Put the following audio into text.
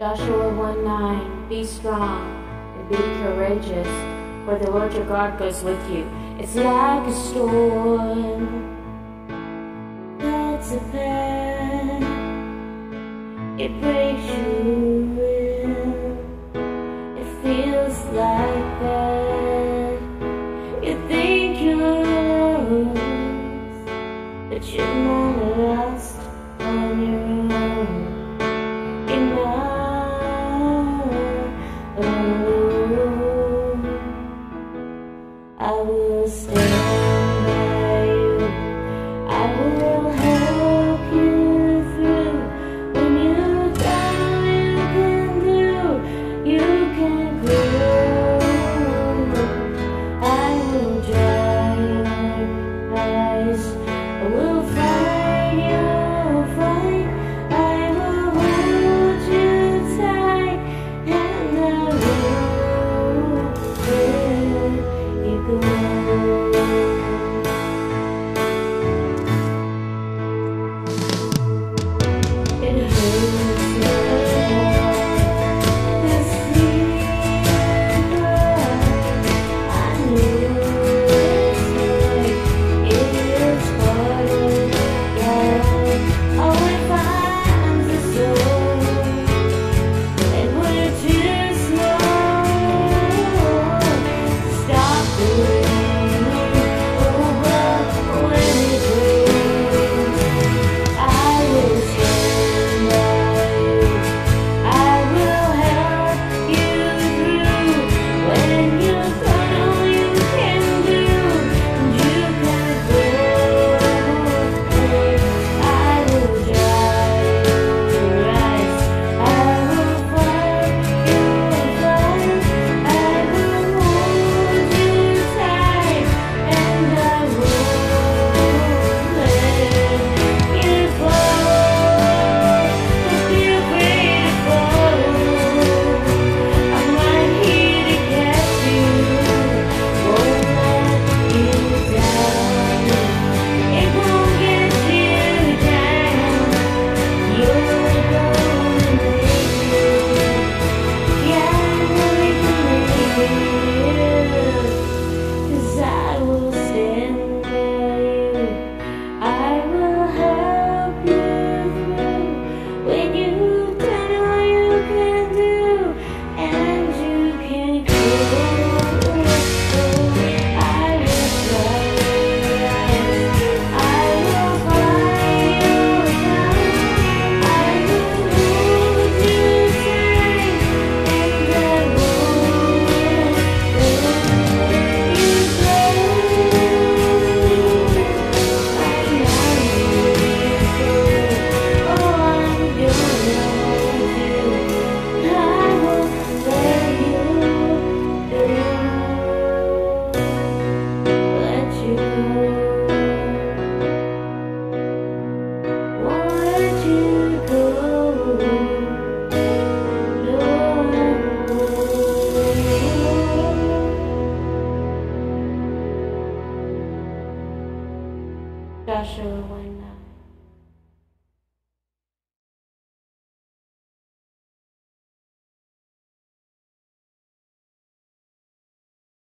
Joshua 1 9, be strong and be courageous, for the Lord your God goes with you. It's like a storm that's a bed, it breaks you in, it feels like that. You think you're lost, but you're not alone. I will say. 是我